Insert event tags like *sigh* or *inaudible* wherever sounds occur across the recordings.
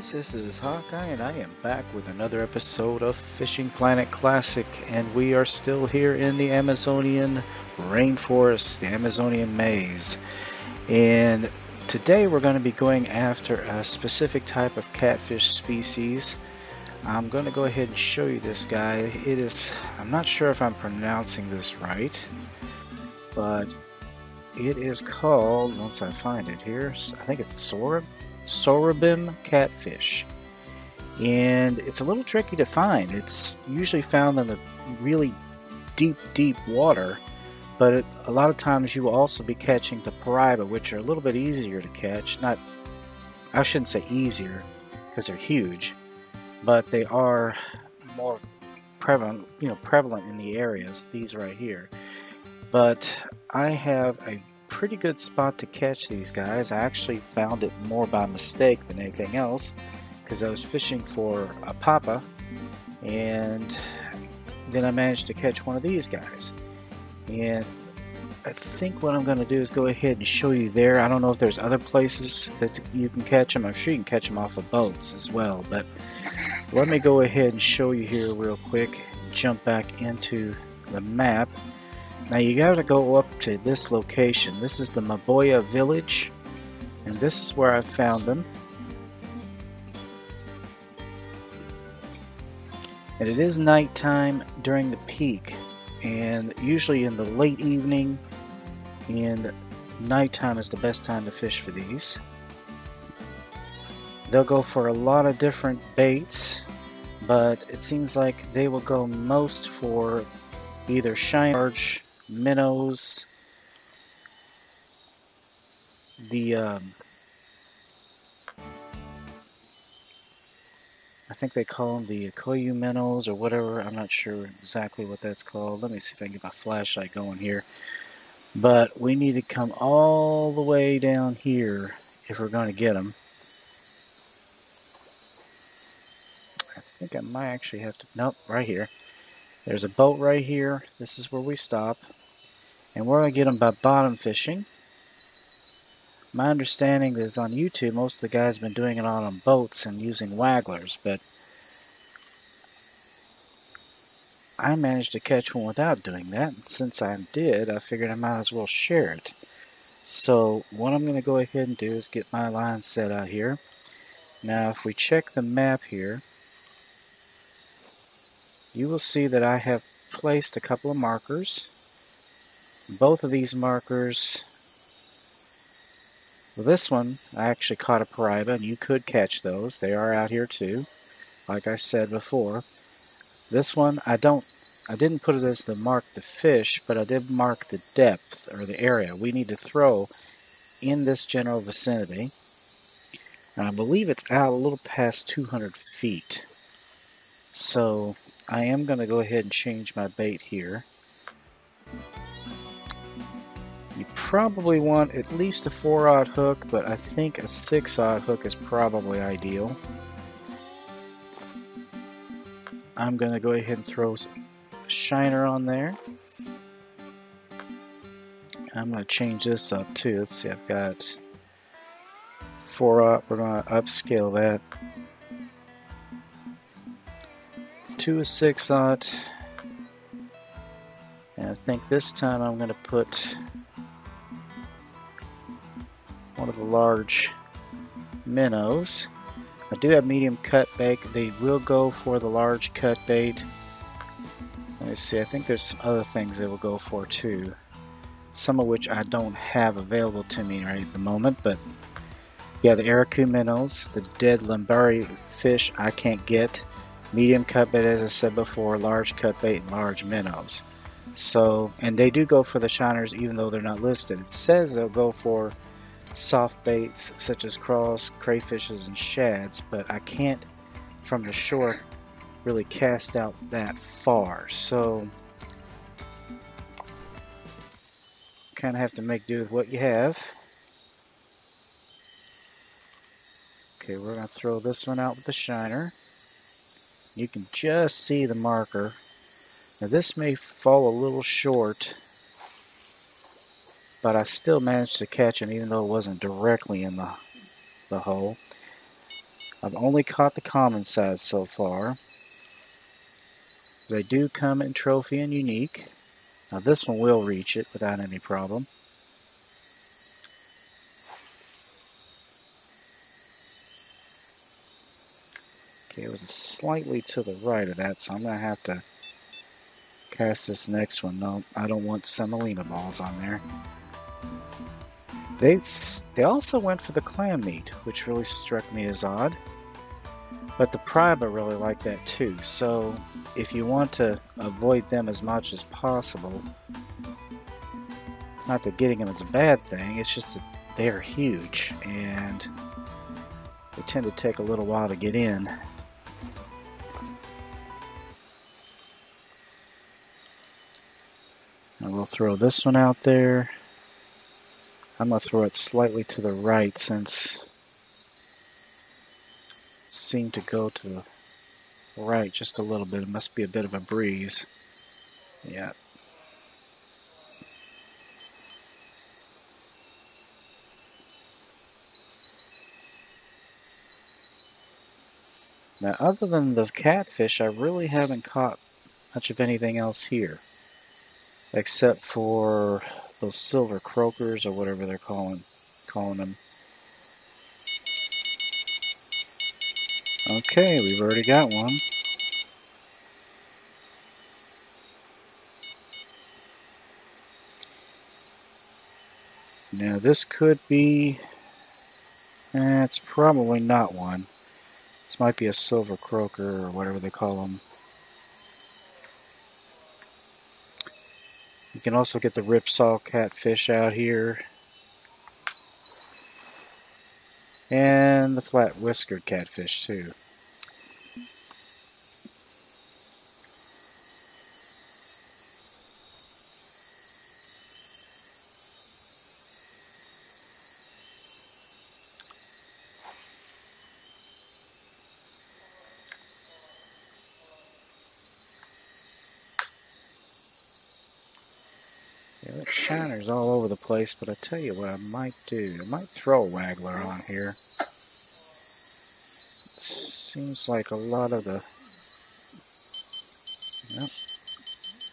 guys, this is Hawkeye and I am back with another episode of Fishing Planet Classic and we are still here in the Amazonian rainforest, the Amazonian maze. And today we're going to be going after a specific type of catfish species. I'm going to go ahead and show you this guy. It is, I'm not sure if I'm pronouncing this right, but it is called, once I find it here, I think it's Sorab sorubim catfish. And it's a little tricky to find. It's usually found in the really deep, deep water, but it, a lot of times you will also be catching the piraiba, which are a little bit easier to catch. Not, I shouldn't say easier, because they're huge, but they are more prevalent, you know, prevalent in the areas. These right here. But I have a pretty good spot to catch these guys. I actually found it more by mistake than anything else because I was fishing for a papa and then I managed to catch one of these guys. And I think what I'm going to do is go ahead and show you there. I don't know if there's other places that you can catch them. I'm sure you can catch them off of boats as well. But let me go ahead and show you here real quick. Jump back into the map now you gotta go up to this location. This is the Mboya village and this is where I found them. And it is nighttime during the peak and usually in the late evening and nighttime is the best time to fish for these. They'll go for a lot of different baits but it seems like they will go most for either shine large minnows, the um, I think they call them the Koyu minnows or whatever. I'm not sure exactly what that's called. Let me see if I can get my flashlight going here. But we need to come all the way down here if we're going to get them. I think I might actually have to, nope, right here. There's a boat right here. This is where we stop. And we're going to get them by bottom fishing. My understanding is on YouTube, most of the guys have been doing it on boats and using wagglers, but I managed to catch one without doing that. And since I did, I figured I might as well share it. So what I'm going to go ahead and do is get my line set out here. Now if we check the map here, you will see that I have placed a couple of markers both of these markers. Well, this one I actually caught a piraiba and you could catch those. They are out here too. Like I said before this one I don't I didn't put it as to mark the fish but I did mark the depth or the area. We need to throw in this general vicinity. And I believe it's out a little past 200 feet. So I am going to go ahead and change my bait here probably want at least a 4-aught hook, but I think a 6-aught hook is probably ideal. I'm going to go ahead and throw a shiner on there. I'm going to change this up too. Let's see, I've got 4-aught. We're going to upscale that to a 6-aught. And I think this time I'm going to put one of the large minnows. I do have medium cut bait. They will go for the large cut bait. Let me see. I think there's some other things they will go for too. Some of which I don't have available to me right at the moment. But yeah, the Araku minnows, the dead Lambari fish I can't get. Medium cut bait, as I said before, large cut bait, and large minnows. So, and they do go for the shiners even though they're not listed. It says they'll go for soft baits such as craws, crayfishes, and shads, but I can't from the shore really cast out that far. So kind of have to make do with what you have. Okay, we're going to throw this one out with the shiner. You can just see the marker. Now this may fall a little short but I still managed to catch him even though it wasn't directly in the, the hole. I've only caught the common size so far. They do come in trophy and unique. Now this one will reach it without any problem. Okay, it was slightly to the right of that, so I'm going to have to cast this next one. No, I don't want semolina balls on there. They, they also went for the clam meat, which really struck me as odd. But the Piraiba really like that too, so if you want to avoid them as much as possible, not that getting them is a bad thing, it's just that they're huge and they tend to take a little while to get in. And we'll throw this one out there. I'm going to throw it slightly to the right since it seemed to go to the right just a little bit. It must be a bit of a breeze. Yeah. Now, other than the catfish, I really haven't caught much of anything else here. Except for those silver croakers or whatever they're calling calling them. Okay, we've already got one. Now this could be, eh, it's probably not one. This might be a silver croaker or whatever they call them. You can also get the ripsaw catfish out here. And the flat whiskered catfish too. Yeah, shiner's all over the place, but I tell you what I might do. I might throw a waggler on here. It Seems like a lot of the... Yep.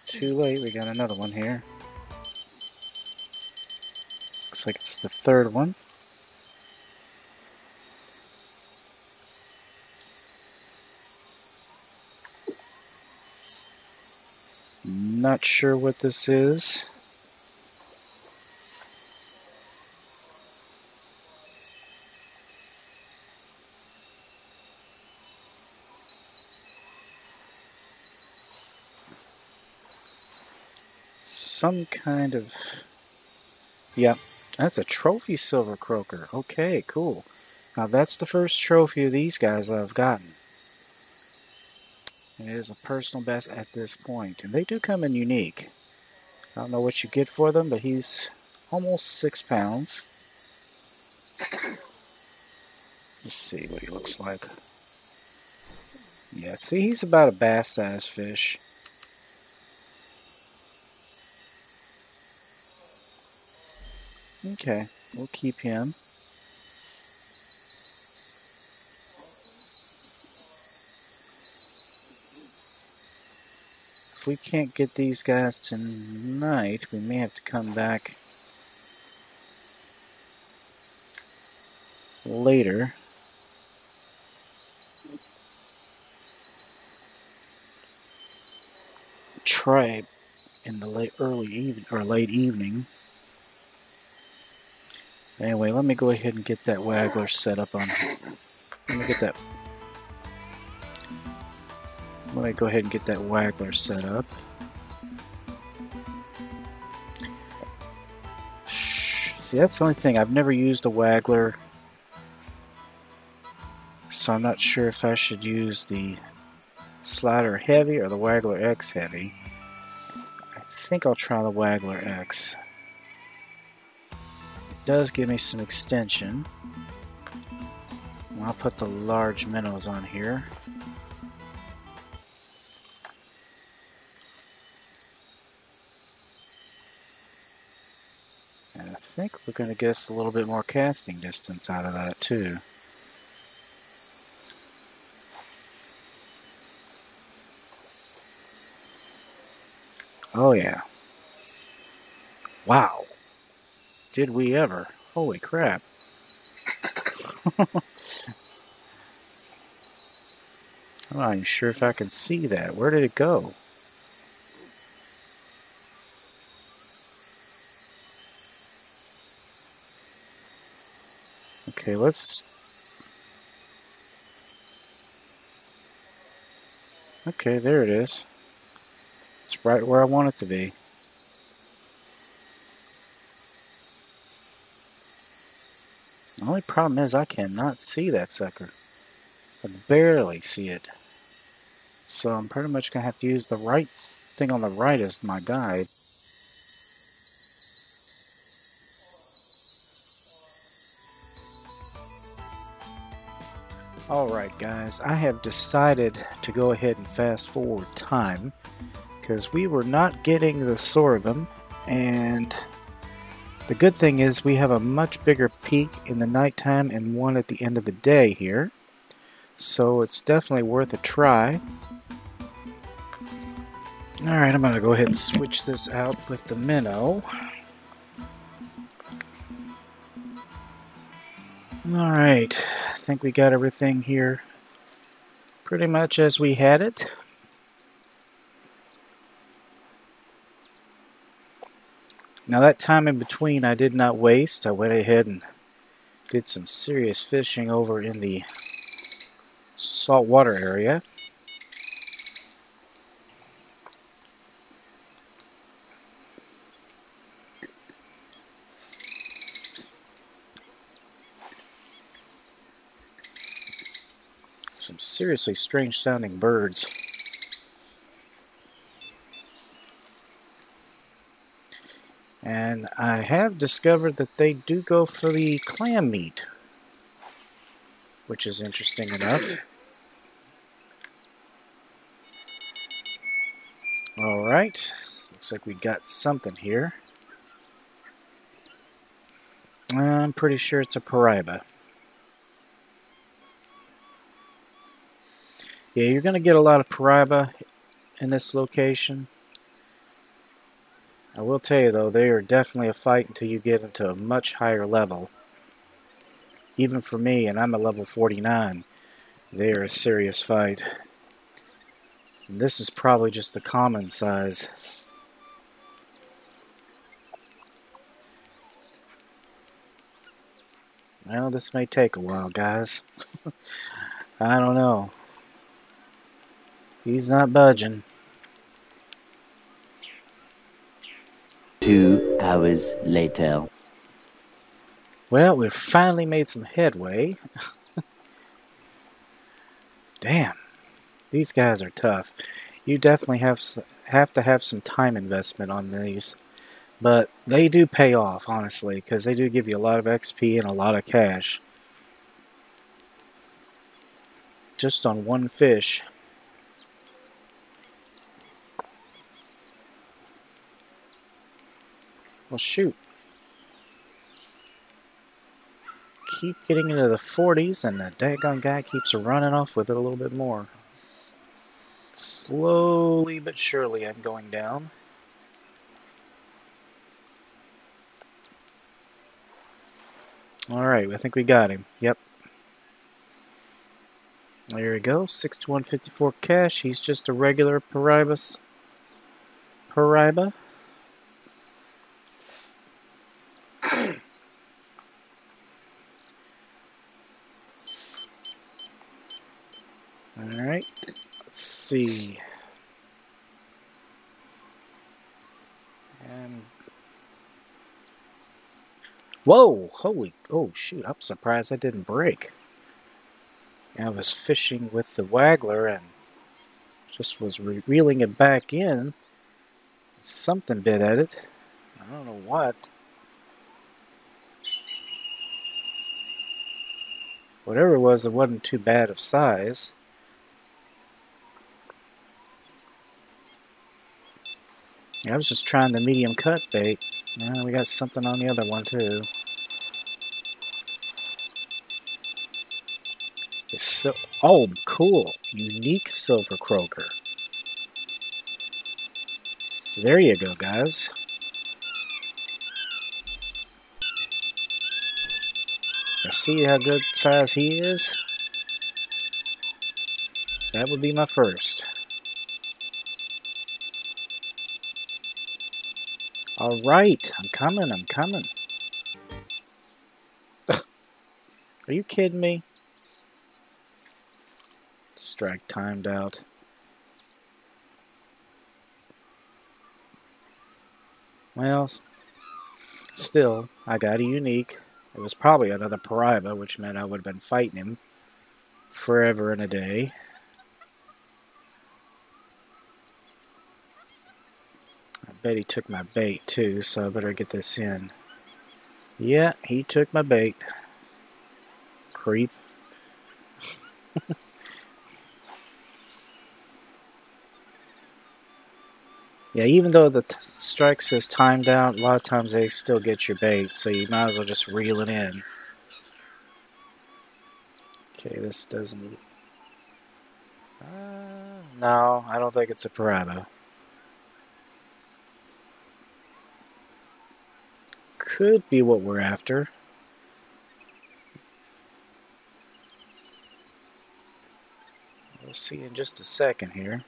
Too late, we got another one here. Looks like it's the third one. Not sure what this is. Some kind of... Yeah, that's a trophy silver croaker. Okay, cool. Now that's the first trophy of these guys I've gotten. It is a personal best at this point. And they do come in unique. I don't know what you get for them, but he's almost six pounds. *coughs* Let's see what he looks like. Yeah, see, he's about a bass-sized fish. Okay, we'll keep him. If we can't get these guys tonight, we may have to come back later. Try in the late early evening or late evening. Anyway, let me go ahead and get that waggler set up on. Let me get that. Let me go ahead and get that waggler set up. See, that's the only thing. I've never used a waggler, so I'm not sure if I should use the slider heavy or the waggler X heavy. I think I'll try the waggler X does give me some extension. I'll put the large minnows on here. And I think we're going to get a little bit more casting distance out of that too. Oh yeah. Wow. Did we ever? Holy crap. I'm not even sure if I can see that. Where did it go? Okay, let's... Okay, there it is. It's right where I want it to be. Only problem is I cannot see that sucker. I barely see it. So I'm pretty much going to have to use the right thing on the right as my guide. Alright guys, I have decided to go ahead and fast forward time because we were not getting the sorubim and the good thing is we have a much bigger peak in the nighttime and one at the end of the day here so it's definitely worth a try. Alright, I'm going to go ahead and switch this out with the minnow. Alright, I think we got everything here pretty much as we had it. Now that time in between I did not waste. I went ahead and did some serious fishing over in the saltwater area. Some seriously strange sounding birds. And I have discovered that they do go for the clam meat, which is interesting enough. Alright, looks like we got something here. I'm pretty sure it's a Piraiba. Yeah, you're going to get a lot of Piraiba in this location. I will tell you though, they are definitely a fight until you get into a much higher level. Even for me, and I'm a level 49, they are a serious fight. And this is probably just the common size. Well, this may take a while, guys. *laughs* I don't know. He's not budging. Two hours later. Well, we've finally made some headway. *laughs* Damn, these guys are tough. You definitely have have to have some time investment on these. But they do pay off, honestly, because they do give you a lot of XP and a lot of cash. Just on one fish. Well, shoot. Keep getting into the 40s, and the daggone guy keeps running off with it a little bit more. Slowly but surely, I'm going down. Alright, I think we got him. Yep. There we go. 6 to 154 cash. He's just a regular Piraibas. Piraiba. Alright, let's see. And Whoa! Holy, oh shoot, I'm surprised I didn't break. I was fishing with the waggler and just was re reeling it back in. Something bit at it. I don't know what. Whatever it was, it wasn't too bad of size. I was just trying the medium cut bait. Yeah, we got something on the other one too. It's so oh cool. Unique silver croaker. There you go, guys. You see how good size he is? That would be my first. Alright, I'm coming, I'm coming. Are you kidding me? Strike timed out. Well, still, I got a unique. It was probably another Piraiba, which meant I would have been fighting him forever and a day. Bet he took my bait too, so I better get this in. Yeah, he took my bait. Creep. *laughs* Yeah, even though the strike says timed out, a lot of times they still get your bait, so you might as well just reel it in. Okay, this doesn't... Uh, no, I don't think it's a Piraiba. Could be what we're after. We'll see in just a second here.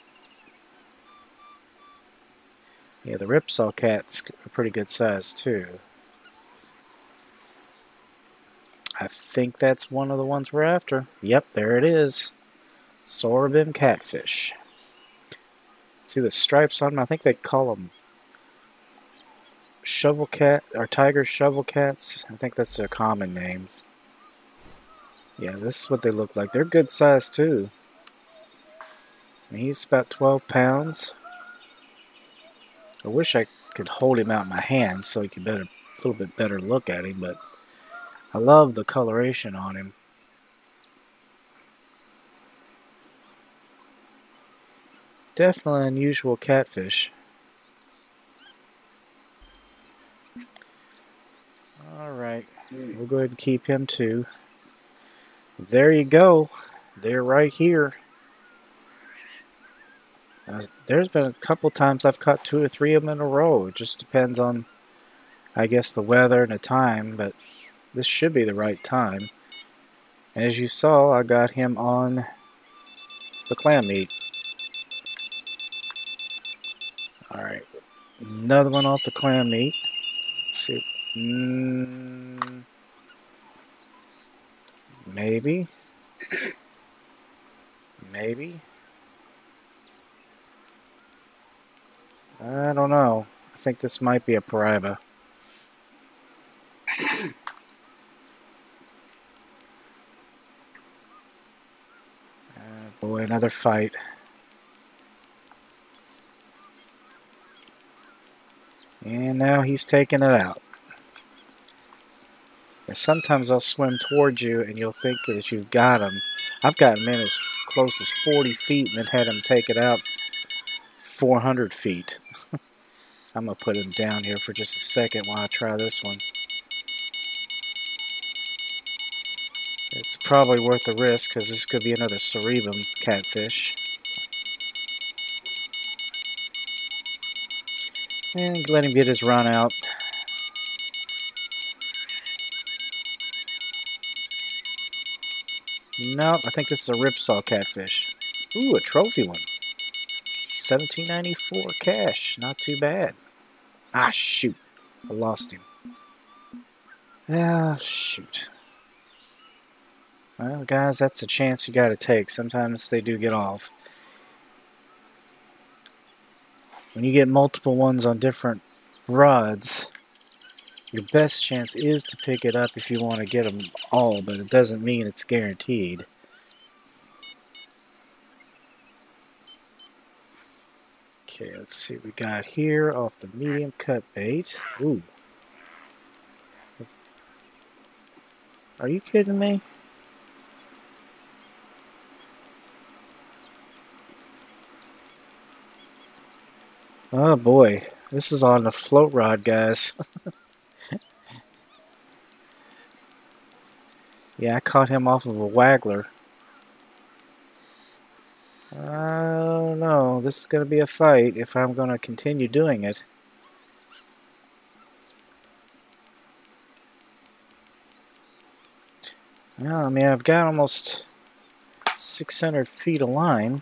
Yeah, the Ripsaw cat's a pretty good size too. I think that's one of the ones we're after. Yep, there it is. Sorubim catfish. See the stripes on them? I think they call them shovel cat or tiger shovel cats. I think that's their common names. Yeah, this is what they look like. They're good size too. He's about 12 pounds. I wish I could hold him out in my hand so you could better, a little bit better look at him, but I love the coloration on him. Definitely unusual catfish. Alright, we'll go ahead and keep him too. There you go. They're right here. Uh, there's been a couple times I've caught two or three of them in a row. It just depends on, I guess, the weather and the time, but this should be the right time. And as you saw, I got him on the clam meat. Alright, another one off the clam meat. Let's see. Mm, maybe. Maybe. I don't know. I think this might be a Piraiba. uh, boy, another fight. And now he's taking it out. And sometimes I'll swim towards you and you'll think that you've got them. I've gotten men as close as 40 feet and then had them take it out 400 feet. I'm going to put him down here for just a second while I try this one. It's probably worth the risk because this could be another sorubim catfish. And let him get his run out. Nope, I think this is a ripsaw catfish. Ooh, a trophy one. 1794 cash. Not too bad. Ah, shoot. I lost him. Ah, shoot. Well, guys, that's a chance you gotta take. Sometimes they do get off. When you get multiple ones on different rods, your best chance is to pick it up if you want to get them all, but it doesn't mean it's guaranteed. Okay, let's see what we got here off the medium cut bait. Ooh. Are you kidding me? Oh boy, this is on the float rod, guys. *laughs* yeah, I caught him off of a waggler. Uh, Oh no, this is going to be a fight if I'm going to continue doing it. Well, I mean, I've got almost 600 feet of line.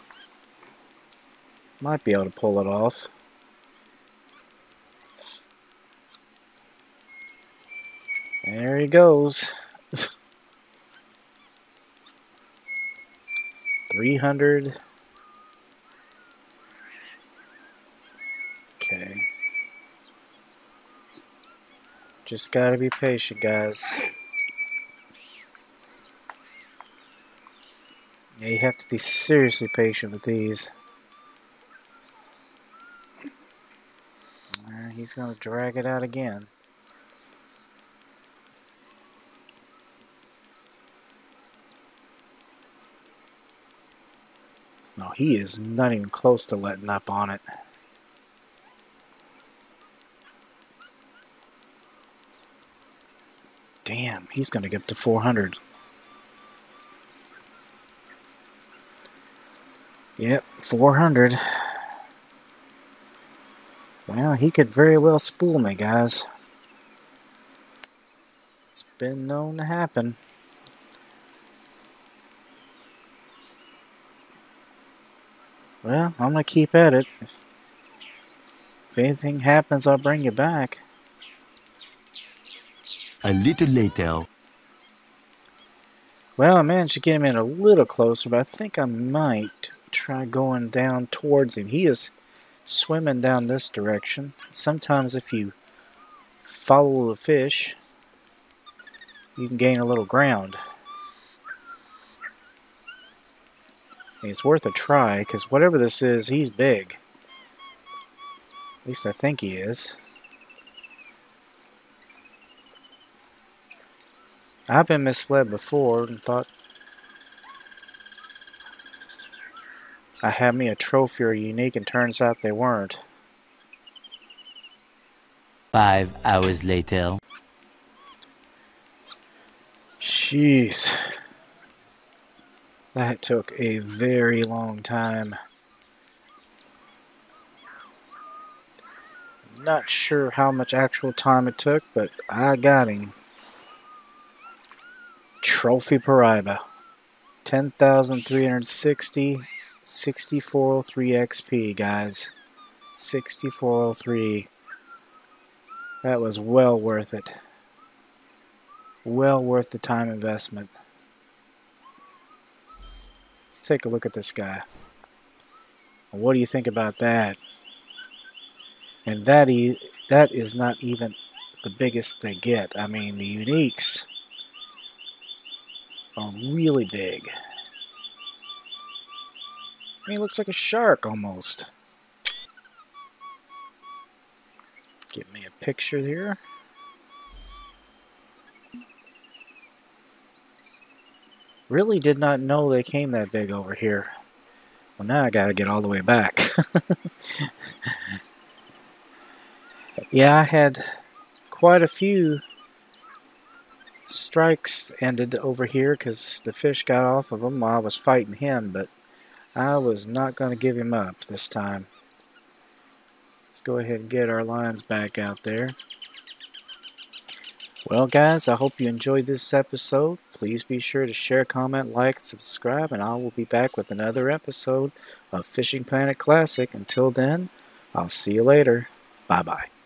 Might be able to pull it off. There he goes. 300. Okay. Just gotta be patient, guys. Yeah, you have to be seriously patient with these. He's gonna drag it out again. No, he is not even close to letting up on it. Damn, he's going to get to 400. Yep, 400. Well, he could very well spool me, guys. It's been known to happen. Well, I'm going to keep at it. If anything happens, I'll bring you back. A little later. Well, I managed to get him in a little closer, but I think I might try going down towards him. He is swimming down this direction. Sometimes if you follow the fish, you can gain a little ground. It's worth a try, because whatever this is, he's big. At least I think he is. I've been misled before and thought I had me a trophy or unique and turns out they weren't. Five hours later. Jeez. That took a very long time. Not sure how much actual time it took, but I got him. Trophy Piraiba. 10,360, 6403 XP, guys. 6403. That was well worth it. Well worth the time investment. Let's take a look at this guy. What do you think about that? And that, e that is not even the biggest they get. I mean, the uniques are really big. I mean, looks like a shark almost. Get me a picture here. Really did not know they came that big over here. Well, now I gotta get all the way back. *laughs* yeah, I had quite a few strikes ended over here because the fish got off of him while I was fighting him, but I was not going to give him up this time. Let's go ahead and get our lines back out there. Well, guys, I hope you enjoyed this episode. Please be sure to share, comment, like, subscribe, and I will be back with another episode of Fishing Planet Classic. Until then, I'll see you later. Bye-bye.